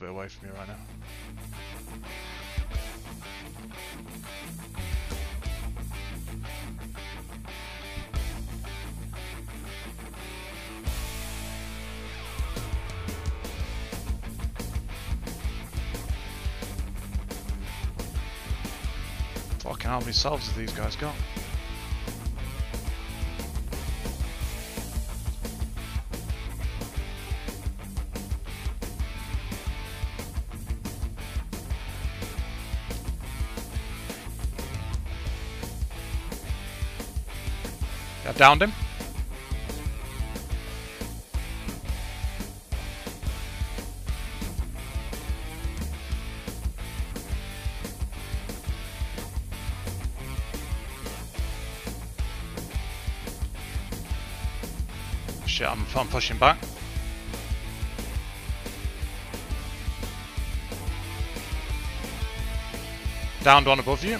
bit away from you right now. Fucking how many salves have these guys got? Yeah, downed him. Shit, I'm, I'm pushing back. Downed one above you.